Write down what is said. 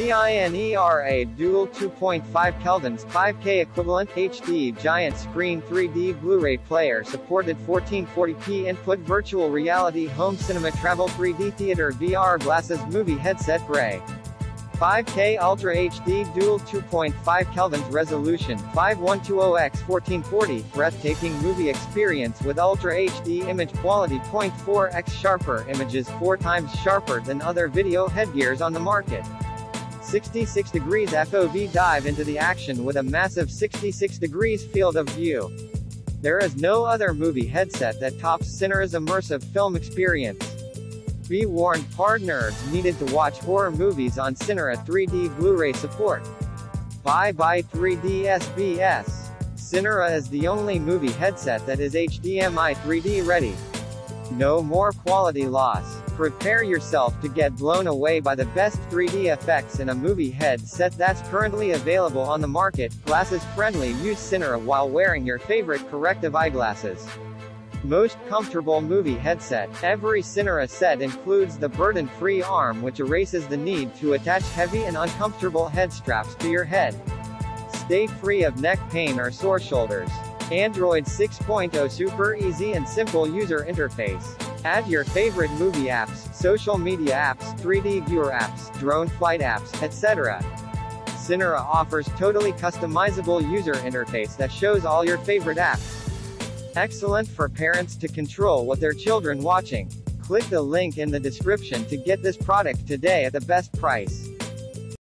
CINERA Dual 2.5 K LCDs 5K equivalent HD giant screen 3D Blu-ray player supported 1440p input virtual reality home cinema travel 3D theater VR glasses movie headset gray. 5K Ultra HD Dual 2.5 K LCDs resolution 5120x1440 breathtaking movie experience with Ultra HD image quality 0.4x sharper images 4 times sharper than other video headgears on the market. 66 degrees FOV dive into the action with a massive 66 degrees field of view. There is no other movie headset that tops Cinera's immersive film experience. Be warned, hard nerds needed to watch horror movies on Cinera 3D Blu-ray support. Bye bye 3D SBS. Cinera is the only movie headset that is HDMI 3D ready. No more quality loss. Prepare yourself to get blown away by the best 3D effects in a movie headset that's currently available on the market. Glasses friendly. Use Cinera while wearing your favorite corrective eyeglasses. Most comfortable movie headset. Every Cinera set includes the burden-free arm which erases the need to attach heavy and uncomfortable head straps to your head. Stay free of neck pain or sore shoulders. Android 6.0 super easy and simple user interface. Add your favorite movie apps, social media apps, 3D viewer apps, drone flight apps, etc. Cinera offers totally customizable user interface that shows all your favorite apps. Excellent for parents to control what their children watching. Click the link in the description to get this product today at the best price.